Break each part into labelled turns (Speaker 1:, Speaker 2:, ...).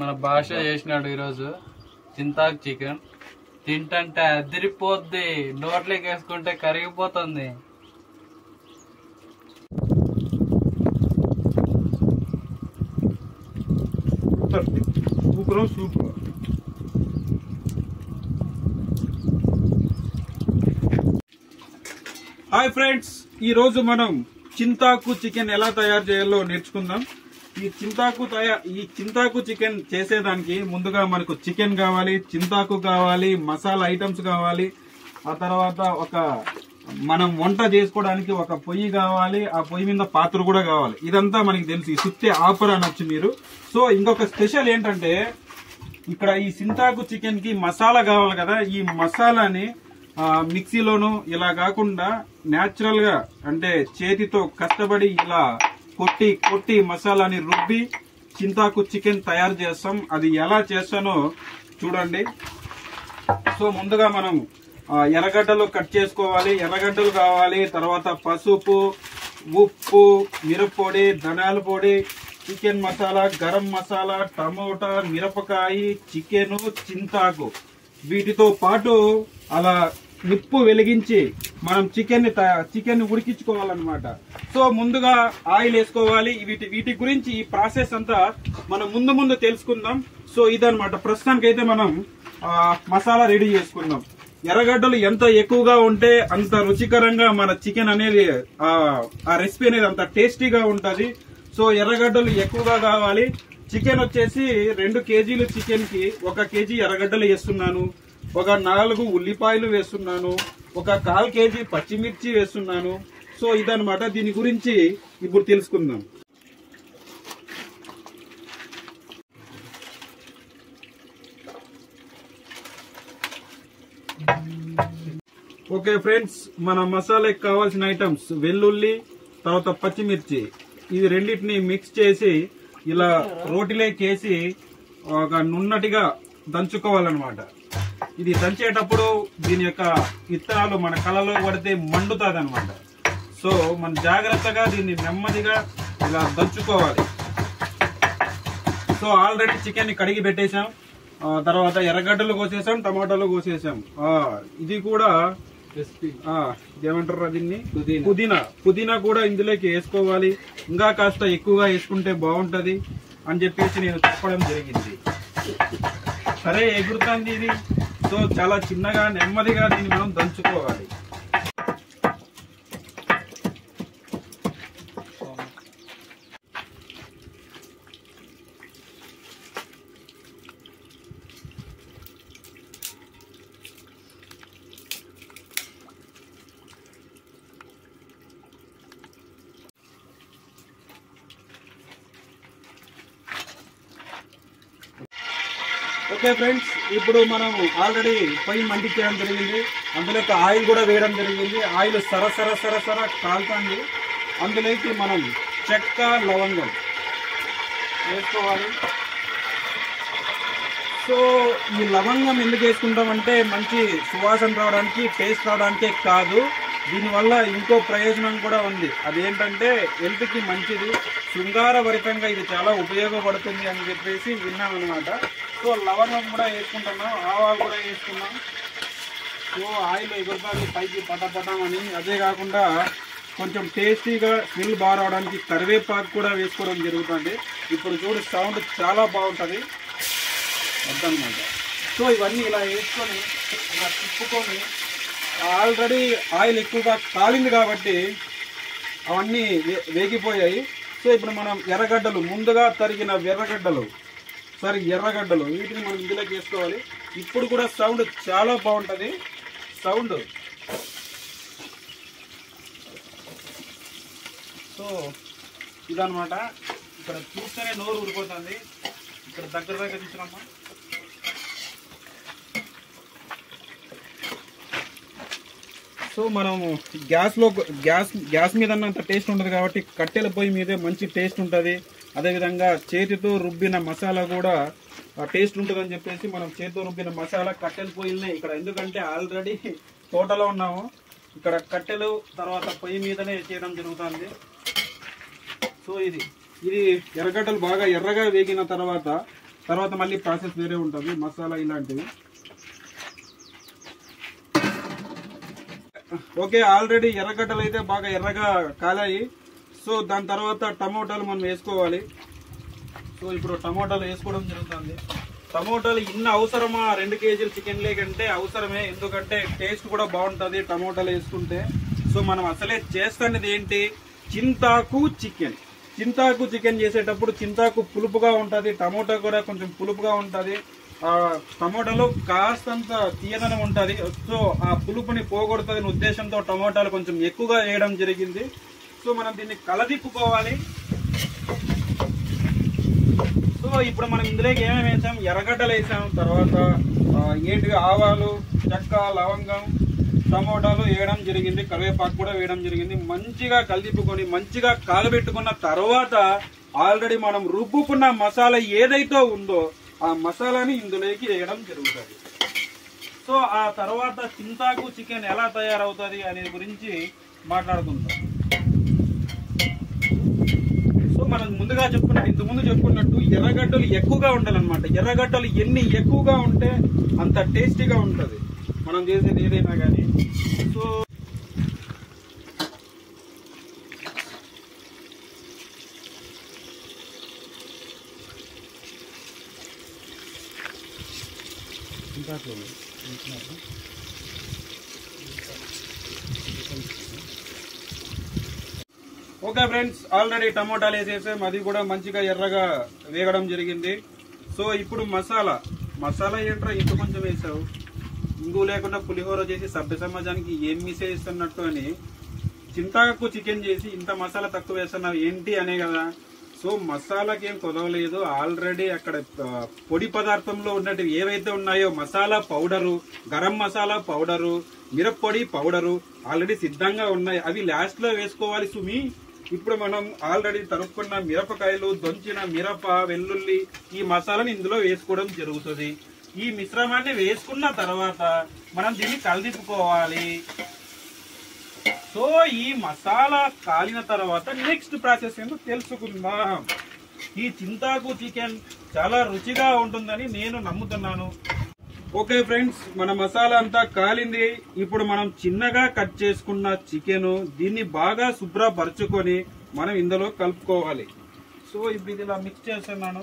Speaker 1: మన భాష చేసినాడు ఈరోజు. చింతాకు చికెన్. తింటంటే అదిరిపోద్ది. నోట్లోకి వేసుకుంటే కరిగిపోతుంది.
Speaker 2: Super super. హాయ్ ఫ్రెండ్స్ ఈ రోజు మనం చింతాకు చికెన్ ఎలా తయారు చేయాలో నేర్చుకుందాం. ఈ చింతాకు తయా ఈ చింతాకు చికెన్ చేసేదానికి ముందుగా మనకు చికెన్ కావాలి చింతాకు కావాలి మసాలా ఐటమ్స్ కావాలి. ఆ తర్వాత ఒక మనం వంట చేసుకోవడానికి ఒక పొయ్యి కావాలి ఆ పొయ్యి మీద పాత్ర కూడా కావాలి. ఇదంతా మనకి తెలుసు. ఈ సుత్తే ఆఫర్ అనొచ్చు మీరు. సో ఇంకొక స్పెషల్ ఏంటంటే ఇక్కడ ఈ సింతాకు చికెన్కి మసాలా కావాలి కదా. ఈ మసాలాని మిక్సీలోను ఇలా కాకుండా న్యాచురల్గా అంటే చేతితో కష్టపడి ఇలా కొట్టి కొట్టి మసాలాని రుబ్బి చింతాకు చికెన్ తయారు చేస్తాం. అది ఎలా చేస్తానో చూడండి. సో ముందుగా మనం ఎర్రగడ్డలు కట్ చేసుకోవాలి. ఎర్రగడ్డలు కావాలి. తర్వాత పసుపు ఉప్పు మిరప్పొడి ధనియాల పొడి చికెన్ మసాలా గరం మసాలా టమోటా మిరపకాయ చికెను చింతాకు. వీటితో పాటు అలా నిప్పు వెలిగించి మనం చికెన్ని చికెన్ని ఉడికించుకోవాలన్నమాట. సో ముందుగా ఆయిల్ వేసుకోవాలి. వీటి వీటి గురించి ఈ ప్రాసెస్ అంతా మనం ముందు ముందు తెలుసుకుందాం. సో ఇదనమాట ప్రస్తుతానికి అయితే మనం మసాలా రెడీ చేసుకుందాం. ఎర్రగడ్డలు ఎంత ఎక్కువగా ఉంటే అంత రుచికరంగా మన చికెన్ అనేది ఆ రెసిపీ అనేది అంత టేస్టీగా ఉంటుంది. సో ఎర్రగడ్డలు ఎక్కువగా కావాలి. చికెన్ వచ్చేసి రెండు కేజీలు చికెన్కి ఒక కేజీ ఎర్రగడ్డలు వేస్తున్నాను. ఒక నాలుగు ఉల్లిపాయలు వేస్తున్నాను ఒక కాల్ కేజీ పచ్చిమిర్చి వేస్తున్నాను. సో ఇదనమాట దీని గురించి ఇప్పుడు తెలుసుకుందాం. ఓకే ఫ్రెండ్స్ మన మసాలాకి కావాల్సిన ఐటమ్స్ వెల్లుల్లి తర్వాత పచ్చిమిర్చి. ఇది రెండింటిని మిక్స్ చేసి ఇలా రోటిలోకి వేసి ఒక నున్నటిగా దంచుకోవాలన్నమాట. ఇది దంచేటప్పుడు దీని యొక్క విత్తనాలు మన కళ్ళలో పడితే మండుతుంది అనమాట సో మన జాగ్రత్తగా దీన్ని నెమ్మదిగా ఇలా దంచుకోవాలి. సో ఆల్రెడీ చికెన్ కడిగి పెట్టేశాం. తర్వాత ఎర్రగడ్డలు కోసేసాం టమాటాలు కోసేసాం. ఆ, ఇది కూడా ఇదేమంటారు దీన్ని.
Speaker 1: పుదీనా.
Speaker 2: పుదీనా. కూడా ఇందులోకి వేసుకోవాలి. ఇంకా కాస్త ఎక్కువగా వేసుకుంటే బాగుంటది అని చెప్పేసి నేను చెప్పడం జరిగింది. సరే ఎగురుతుంది ఇది? సో చాలా చిన్నగా నెమ్మదిగా దీన్ని మనం దంచుకోవాలి. ఓకే ఫ్రెండ్స్ ఇప్పుడు మనం ఆల్రెడీ పొయ్యి మండించడం జరిగింది. అందులోకి ఆయిల్ కూడా వేయడం జరిగింది. ఆయిల్ సర సర సర సర కాలుతుంది. అందులోకి మనం చెక్క లవంగం వేసుకోవాలి. సో ఈ లవంగం ఎందుకు వేసుకుంటామంటే మంచి సువాసన రావడానికి టేస్ట్ రావడానికే కాదు. దీనివల్ల ఇంకో ప్రయోజనం కూడా ఉంది. అదేంటంటే హెల్త్కి మంచిది. శృంగారభరితంగా ఇది చాలా ఉపయోగపడుతుంది అని చెప్పేసి విన్నాం అనమాట సో లవంగం కూడా వేసుకుంటున్నాం ఆవాలు కూడా వేసుకున్నాం. సో ఆయిల్ ఎగురుతుంది పైకి పటపటమని అదే కాకుండా కొంచెం టేస్టీగా స్మెల్ బాగా రావడానికి కరివేపాకు కూడా వేసుకోవడం జరుగుతుంది. ఇప్పుడు చూడు సౌండ్ చాలా బాగుంటుంది. వద్దనమాట సో ఇవన్నీ ఇలా వేసుకొని ఇలా తిప్పుకొని ఆల్రెడీ ఆయిల్ ఎక్కువగా కాలింది కాబట్టి అవన్నీ వే- వేగిపోయాయి. సో ఇప్పుడు మనం ఎర్రగడ్డలు ముందుగా తరిగిన ఎర్రగడ్డలు సారీ ఎర్రగడ్డలు వీటిని మనం ఇందులోకి వేసుకోవాలి. ఇప్పుడు కూడా సౌండ్ చాలా బాగుంటుంది. సౌండ్. సో ఇదనమాట ఇక్కడ చూస్తేనే నోరు ఊడిపోతుంది ఇక్కడ దగ్గర దగ్గర తీసుకురమ్మా సో మనము గ్యాస్లో గ్యాస్ గ్యాస్ మీద అంత టేస్ట్ ఉండదు కాబట్టి కట్టెల పొయ్యి మీదే మంచి టేస్ట్ ఉంటుంది. అదేవిధంగా చేతితో రుబ్బిన మసాలా కూడా టేస్ట్ ఉంటుంది అని చెప్పేసి మనం చేతితో రుబ్బిన మసాలా కట్టెల పొయ్యిలనే ఇక్కడ ఎందుకంటే ఆల్రెడీ తోటలో ఉన్నాము. ఇక్కడ కట్టెలు తర్వాత పొయ్యి మీదనే చేయడం జరుగుతుంది. సో ఇది ఇది ఎర్రగడ్డలు బాగా ఎర్రగా వేగిన తర్వాత తర్వాత మళ్ళీ ప్రాసెస్ వేరే ఉంటుంది మసాలా ఇలాంటివి ఓకే ఆల్రెడీ ఎర్రగడ్డలు అయితే బాగా ఎర్రగా కాలాయి. సో దాని తర్వాత టమోటాలు మనం వేసుకోవాలి. సో ఇప్పుడు టమోటాలు వేసుకోవడం జరుగుతుంది. టమోటాలు ఇన్ని అవసరమా? రెండు కేజీలు చికెన్ లేకంటే అవసరమే. ఎందుకంటే టేస్ట్ కూడా బాగుంటుంది టమోటాలు వేసుకుంటే. సో మనం అసలే చేస్తున్నది ఏంటి? చింతాకు చికెన్. చింతాకు చికెన్ చేసేటప్పుడు చింతాకు పులుపుగా ఉంటుంది. టమోటా కూడా కొంచెం పులుపుగా ఉంటుంది. టమోటాలో కాస్తంత తీయదనం ఉంటుంది. సో ఆ పులుపుని పోగొడుతుంది ఉద్దేశంతో టమోటాలు కొంచెం ఎక్కువగా వేయడం జరిగింది. సో మనం దీన్ని కలదిప్పుకోవాలి. సో ఇప్పుడు మనం ఇందులోకి ఏమేమి వేసాం? ఎర్రగడ్డలు వేసాం. తర్వాత ఆ, ఏంటివి? ఆవాలు చెక్క లవంగం టమోటాలు వేయడం జరిగింది. కరివేపాకు కూడా వేయడం జరిగింది. మంచిగా కలిపుకొని మంచిగా కాలబెట్టుకున్న తర్వాత ఆల్రెడీ మనం రుబ్బుకున్న మసాలా ఏదైతే ఉందో ఆ మసాలాని ఇందులోకి వేయడం జరుగుతుంది. సో ఆ తర్వాత చింతాకు చికెన్ ఎలా తయారవుతుంది అనే గురించి మాట్లాడుకుందాం. సో మనం ముందుగా చెప్పుకున్నట్టు ఇంత ముందు చెప్పుకున్నట్టు ఎర్రగడ్డలు ఎక్కువగా ఉండాలన్నమాట. ఎర్రగడ్డలు ఎన్ని ఎక్కువగా ఉంటే అంత టేస్టీగా ఉంటుంది. మనం చేసేది ఏదైనా కానీ. సో ఓకే ఫ్రెండ్స్ ఆల్రెడీ టమోటాలు వేసేసాం. అది కూడా మంచిగా ఎర్రగా వేగడం జరిగింది. సో ఇప్పుడు మసాలా. మసాలా ఏంట్రా ఇంత కొంచెం వేసావు? ఇంగు లేకుండా పులిహోర చేసి సభ్య సమాజానికి ఏం మిస్ చేస్తున్నట్టు అని చింతాకు చికెన్ చేసి ఇంత మసాలా తక్కువ వేస్తున్నావు ఏంటి అనే కదా. సో మసాలాకి ఏం కొదవలేదు. ఆల్రెడీ అక్కడ పొడి పదార్థంలో ఉన్నట్టు ఏవైతే ఉన్నాయో మసాలా పౌడరు గరం మసాలా పౌడరు మిరప్పొడి పౌడరు ఆల్రెడీ సిద్ధంగా ఉన్నాయి. అవి లాస్ట్లో వేసుకోవాలి సుమి. ఇప్పుడు మనం ఆల్రెడీ తరుక్కున్న మిరపకాయలు దొంచిన మిరప వెల్లుల్లి ఈ మసాలాని ఇందులో వేసుకోవడం జరుగుతుంది. ఈ మిశ్రమాన్ని వేసుకున్న తర్వాత మనం దీన్ని కలిదిపుకోవాలి సో ఈ మసాలా కాలిన తర్వాత నెక్స్ట్ ప్రాసెస్ ఏంటో తెలుసుకుందాం. ఈ చింతాకు చికెన్ చాలా రుచిగా ఉంటుందని నేను నమ్ముతున్నాను. ఓకే ఫ్రెండ్స్ మన మసాలా అంతా కాలింది. ఇప్పుడు మనం చిన్నగా కట్ చేసుకున్న చికెన్ దీన్ని బాగా శుభ్రపరచుకొని మనం ఇందులో కలుపుకోవాలి. సో ఇప్పుడు ఇది ఇలా మిక్స్ చేస్తున్నాను.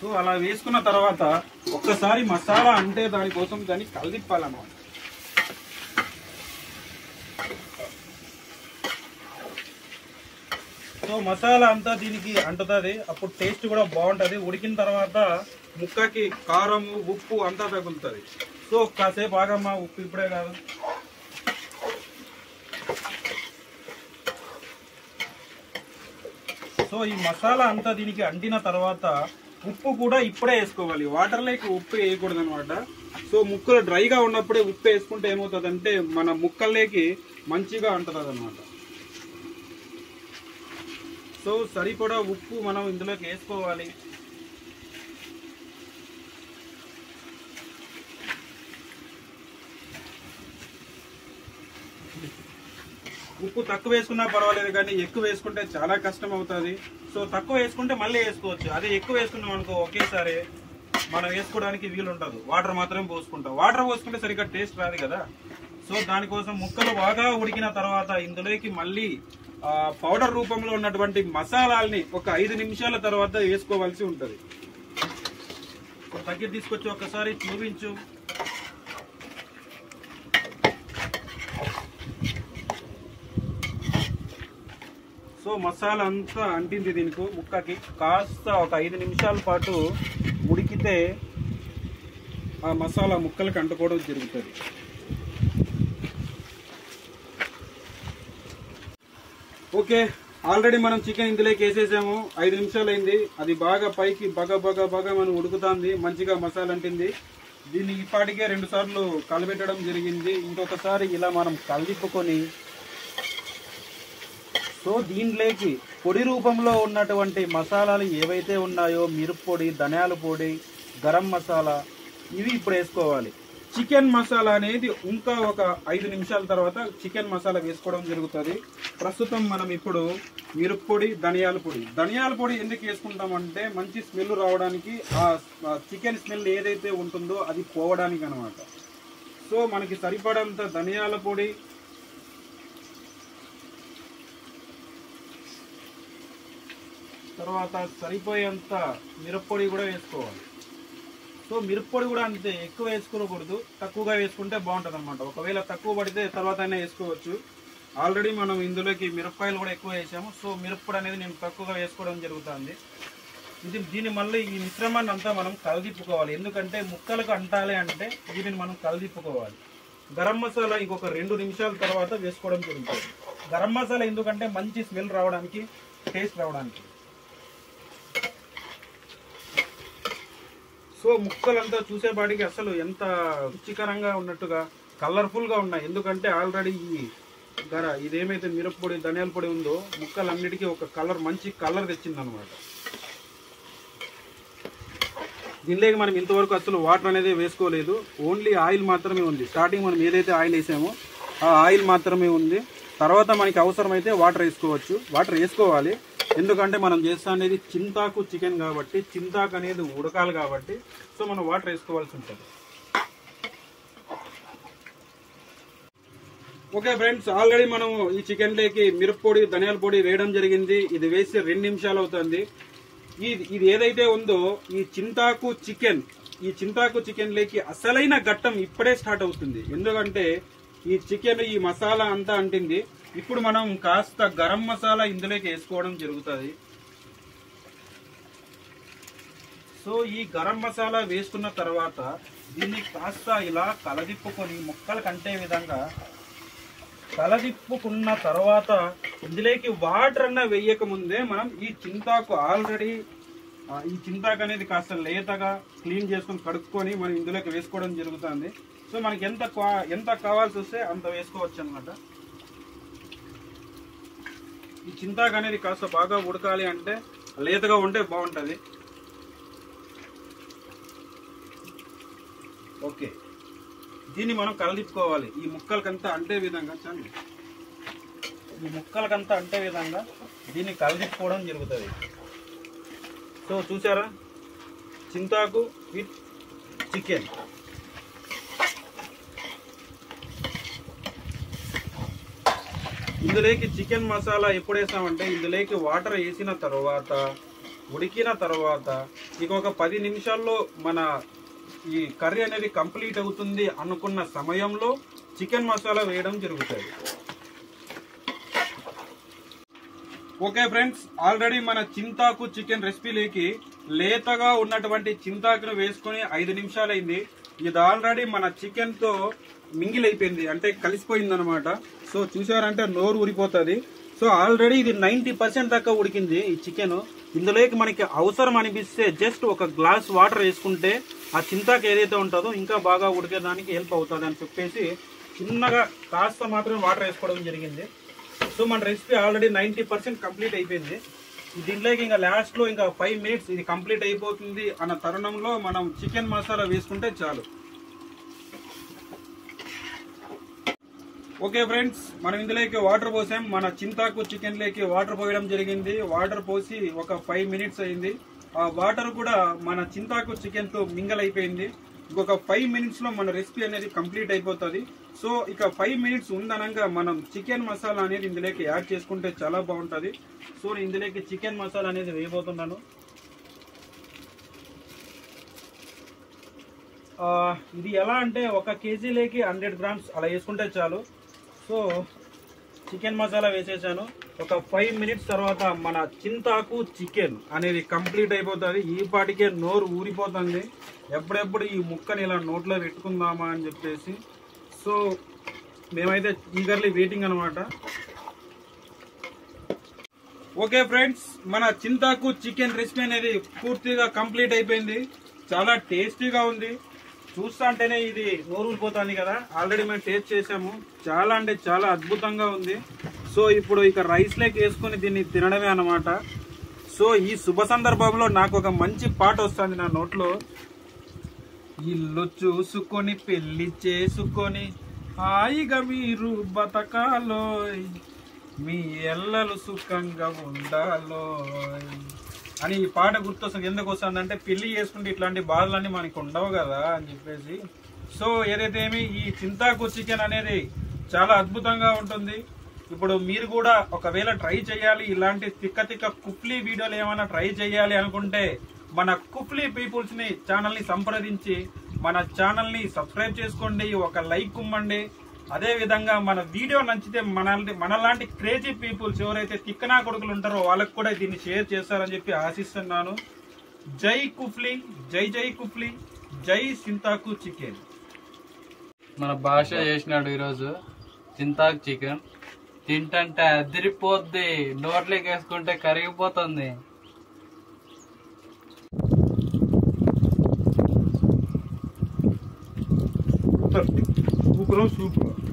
Speaker 2: సో అలా వేసుకున్న తర్వాత ఒక్కసారి మసాలా అంటే దానికోసం దాన్ని కలిదిప్పాలన్నమాట. సో మసాలా అంతా దీనికి అంటుతుంది. అప్పుడు టేస్ట్ కూడా బాగుంటుంది. ఉడికిన తర్వాత ముక్కకి కారం ఉప్పు అంతా తగులుతుంది. సో కాసేపు ఆగమ్మా ఉప్పు ఇప్పుడే కాదు. సో ఈ మసాలా అంతా దీనికి అంటిన తర్వాత ఉప్పు కూడా ఇప్పుడే వేసుకోవాలి. వాటర్ లేక ఉప్పు వేయకూడదు అనమాట సో ముక్కలు డ్రైగా ఉన్నప్పుడే ఉప్పు వేసుకుంటే ఏమవుతుందంటే మన ముక్కల్లోకి మంచిగా అంటుతుంది అనమాట సో సరిపడా ఉప్పు మనం ఇందులోకి వేసుకోవాలి. ఉప్పు తక్కువ వేసుకున్నా పర్వాలేదు కానీ ఎక్కువ వేసుకుంటే చాలా కష్టం అవుతుంది. సో తక్కువ వేసుకుంటే మళ్ళీ వేసుకోవచ్చు. అదే ఎక్కువ వేసుకున్నాం అనుకో ఒకేసారి మనం వేసుకోవడానికి వీలు ఉండదు వాటర్ మాత్రమే పోసుకుంటాం. వాటర్ పోసుకుంటే సరిగ్గా టేస్ట్ రాదు కదా. సో దానికోసం ముక్కలు బాగా ఉడికిన తర్వాత ఇందులోకి మళ్ళీ పౌడర్ రూపంలో ఉన్నటువంటి మసాలాల్ని ఒక ఐదు నిమిషాల తర్వాత వేసుకోవాల్సి ఉంటుంది. తగ్గి తీసుకొచ్చి ఒకసారి చూపించు. సో మసాలా అంతా అంటింది దీనికి ముక్కకి. కాస్త ఒక ఐదు నిమిషాల పాటు ఉడికితే ఆ మసాలా ముక్కలకి అంటుకోవడం జరుగుతుంది. ఓకే ఆల్రెడీ మనం చికెన్ ఇందులోకి వేసేసాము. ఐదు నిమిషాలు అయింది అది బాగా పైకి బగ బగ బగ మనం ఉడుకుతుంది. మంచిగా మసాలా అంటింది. దీన్ని ఇప్పటికే రెండు సార్లు కలిపెట్టడం జరిగింది. ఇంకొకసారి ఇలా మనం కలిపుకొని సో దీంట్లోకి పొడి రూపంలో ఉన్నటువంటి మసాలాలు ఏవైతే ఉన్నాయో మిరప్పొడి ధనియాల పొడి గరం మసాలా ఇవి ఇప్పుడు వేసుకోవాలి. చికెన్ మసాలా అనేది ఇంకా ఒక ఐదు నిమిషాల తర్వాత చికెన్ మసాలా వేసుకోవడం జరుగుతుంది. ప్రస్తుతం మనం ఇప్పుడు మిరప్పొడి ధనియాల పొడి. ధనియాల పొడి ఎందుకు వేసుకుంటామంటే మంచి స్మెల్ రావడానికి ఆ చికెన్ స్మెల్ ఏదైతే ఉంటుందో అది పోవడానికి అనమాట సో మనకి సరిపడంత ధనియాల పొడి తర్వాత సరిపోయేంత మిరప్పొడి కూడా వేసుకోవాలి. సో మిరప్పొడి కూడా అంతే ఎక్కువ వేసుకోకూడదు. తక్కువగా వేసుకుంటే బాగుంటుంది అనమాట ఒకవేళ తక్కువ పడితే తర్వాత అయినా వేసుకోవచ్చు. ఆల్రెడీ మనం ఇందులోకి మిరపకాయలు కూడా ఎక్కువ వేసాము. సో మిరప్పొడి అనేది నేను తక్కువగా వేసుకోవడం జరుగుతుంది. ఇది దీన్ని మళ్ళీ ఈ మిశ్రమాన్ని అంతా మనం కలదిప్పుకోవాలి. ఎందుకంటే ముక్కలకు అంటాలి అంటే దీనిని మనం కలదిప్పుకోవాలి. గరం మసాలా ఇంకొక రెండు నిమిషాల తర్వాత వేసుకోవడం జరుగుతుంది. గరం మసాలా ఎందుకంటే మంచి స్మెల్ రావడానికి టేస్ట్ రావడానికి. సో ముక్కలంతా చూసేపాటికి అసలు ఎంత రుచికరంగా ఉన్నట్టుగా కలర్ఫుల్గా ఉన్నాయి. ఎందుకంటే ఆల్రెడీ ఈ ధర ఇదేమైతే మిరప్పొడి ధనియాల పొడి ఉందో ముక్కలన్నిటికీ ఒక కలర్ మంచి కలర్ తెచ్చింది అనమాట దీనిలోకి మనం ఇంతవరకు అసలు వాటర్ అనేది వేసుకోలేదు. ఓన్లీ ఆయిల్ మాత్రమే ఉంది. స్టార్టింగ్ మనం ఏదైతే ఆయిల్ వేసామో ఆ ఆయిల్ మాత్రమే ఉంది. తర్వాత మనకి అవసరమైతే వాటర్ వేసుకోవచ్చు. వాటర్ వేసుకోవాలి. ఎందుకంటే మనం చేస్తా అనేది చింతాకు చికెన్ కాబట్టి చింతాకు అనేది ఉడకాలి కాబట్టి సో మనం వాటర్ వేసుకోవాల్సి ఉంటుంది. ఓకే ఫ్రెండ్స్ ఆల్రెడీ మనం ఈ చికెన్ లేకి మిరప్పొడి ధనియాల పొడి వేయడం జరిగింది. ఇది వేసి రెండు నిమిషాలు అవుతుంది. ఇది ఇది ఏదైతే ఉందో ఈ చింతాకు చికెన్ ఈ చింతాకు చికెన్ లేకి అసలైన ఘట్టం ఇప్పుడే స్టార్ట్ అవుతుంది. ఎందుకంటే ఈ చికెన్ ఈ మసాలా అంతా అంటింది. ఇప్పుడు మనం కాస్త గరం మసాలా ఇందులోకి వేసుకోవడం జరుగుతుంది. సో ఈ గరం మసాలా వేసుకున్న తర్వాత దీన్ని కాస్త ఇలా కలదిప్పుకొని ముక్కలు కంటే విధంగా కలదిప్పుకున్న తర్వాత ఇందులోకి వాటర్ అన్న వేయక ముందే మనం ఈ చింతాకు ఆల్రెడీ ఈ చింతాకు అనేది కాస్త లేతగా క్లీన్ చేసుకొని కడుక్కొని మనం ఇందులోకి వేసుకోవడం జరుగుతుంది. సో మనకి ఎంత క్వా- ఎంత కావాల్సి వస్తే అంత వేసుకోవచ్చు అనమాట ఈ చింతాకు అనేది కాస్త బాగా ఉడకాలి అంటే లేతగా ఉంటే బాగుంటుంది. ఓకే. దీన్ని మనం కలదిప్పుకోవాలి. ఈ ముక్కలకంతా అంటే విధంగా చండి ఈ ముక్కలకంతా అంటే విధంగా దీన్ని కలదిప్పుకోవడం జరుగుతుంది. సో చూసారా? చింతాకు విత్ చికెన్. ఇందులోకి చికెన్ మసాలా ఎప్పుడు వేసామంటే ఇందులోకి వాటర్ వేసిన తర్వాత ఉడికిన తర్వాత ఇక ఒక పది నిమిషాల్లో మన ఈ కర్రీ అనేది కంప్లీట్ అవుతుంది అనుకున్న సమయంలో చికెన్ మసాలా వేయడం జరుగుతుంది. ఓకే ఫ్రెండ్స్ ఆల్రెడీ మన చింతాకు చికెన్ రెసిపీలోకి లేతగా ఉన్నటువంటి చింతాకును వేసుకొని ఐదు నిమిషాలైంది. ఇది ఆల్రెడీ మన చికెన్తో మింగిల్ అయిపోయింది అంటే కలిసిపోయింది అనమాట సో చూసారంటే నోరు ఉరిపోతుంది సో ఆల్రెడీ ఇది నైన్టీ పర్సెంట్ దాకా ఉడికింది ఈ చికెన్. ఇందులోకి మనకి అవసరం అనిపిస్తే జస్ట్ ఒక గ్లాస్ వాటర్ వేసుకుంటే ఆ చింతాకి ఏదైతే ఉంటుందో ఇంకా బాగా ఉడికేదానికి హెల్ప్ అవుతుంది అని చెప్పేసి చిన్నగా కాస్త మాత్రమే వాటర్ వేసుకోవడం జరిగింది. సో మన recipe already ninety percent complete అయిపోయింది. దీంట్లోకి ఇంకా లాస్ట్లో ఇంకా ఫైవ్ మినిట్స్ ఇది కంప్లీట్ అయిపోతుంది అన్న తరుణంలో మనం చికెన్ మసాలా వేసుకుంటే చాలు. ఓకే ఫ్రెండ్స్ మనం ఇందులోకి వాటర్ పోసాం. మన చింతాకు చికెన్ లేకి వాటర్ పోయడం జరిగింది. వాటర్ పోసి ఒక ఫైవ్ మినిట్స్ అయింది. ఆ వాటర్ కూడా మన చింతాకు చికెన్తో మింగల్ అయిపోయింది. ఇంకొక ఫైవ్ మినిట్స్లో మన రెసిపీ అనేది కంప్లీట్ అయిపోతుంది. సో ఇక ఫైవ్ మినిట్స్ ఉందనంగా మనం చికెన్ మసాలా అనేది ఇందులోకి యాడ్ చేసుకుంటే చాలా బాగుంటుంది. సో నేను ఇందులోకి చికెన్ మసాలా అనేది వేయబోతున్నాను. ఇది ఎలా అంటే ఒక కేజీలోకి హండ్రెడ్ గ్రామ్స్ అలా వేసుకుంటే చాలు. సో చికెన్ మసాలా వేసేసాను. ఒక ఫైవ్ మినిట్స్ తర్వాత మన చింతాకు చికెన్ అనేది కంప్లీట్ అయిపోతుంది. ఈ పాటికే నోరు ఊరిపోతుంది. ఎప్పుడెప్పుడు ఈ ముక్కని ఇలా నోట్లో పెట్టుకుందామా అని చెప్పేసి. సో మేమైతే ఈగర్లీ వెయిటింగ్ అనమాట ఓకే ఫ్రెండ్స్ మన చింతాకు చికెన్ రెసిపీ అనేది పూర్తిగా కంప్లీట్ అయిపోయింది. చాలా టేస్టీగా ఉంది. చూస్తాంటేనే ఇది నోరులు పోతాంది కదా. ఆల్రెడీ మేము టేస్ట్ చేసాము. చాలా అంటే చాలా అద్భుతంగా ఉంది. సో ఇప్పుడు ఇక రైస్ లేక్ వేసుకొని దీన్ని తినడమే అన్నమాట. సో ఈ శుభ సందర్భంలో నాకు ఒక మంచి పాట వస్తుంది నా నోట్లో. ఇల్లు చూసుకొని పెళ్ళి చేసుకొని హాయిగా మీరు బతకాలోయ్. మీ ఎల్లలు సుఖంగా ఉండాలో అని ఈ పాట గుర్తొస్తుంది. ఎందుకు వస్తుందంటే పెళ్ళి చేసుకుంటే ఇట్లాంటి బాధలన్నీ మనకు ఉండవు కదా అని చెప్పేసి. సో ఏదైతే ఏమి ఈ చింతాకు చికెన్ అనేది చాలా అద్భుతంగా ఉంటుంది. ఇప్పుడు మీరు కూడా ఒకవేళ ట్రై చేయాలి ఇలాంటి తిక్క తిక్క కుప్లీ వీడియోలు ఏమైనా ట్రై చేయాలి అనుకుంటే మన కుప్లీ పీపుల్స్ని ఛానల్ని సంప్రదించి మన ఛానల్ని సబ్స్క్రైబ్ చేసుకోండి ఒక లైక్ కుమ్మండి. అదే విధంగా మన వీడియో నచ్చితే మనల్ని మనలాంటి క్రేజీ పీపుల్స్ ఎవరైతే తిక్కనా కొడుకులు ఉంటారో వాళ్ళకి కూడా దీన్ని షేర్ చేస్తారని చెప్పి ఆశిస్తున్నాను. జై కుఫ్లీ జై జై కుఫ్లీ జై సింతాకు చికెన్.
Speaker 1: మన భాష చేసినాడు ఈరోజు సింతాకు చికెన్. తింటంటే అదిరిపోద్ది నోట్లోకి వేసుకుంటే కరిగిపోతుంది.
Speaker 2: Super super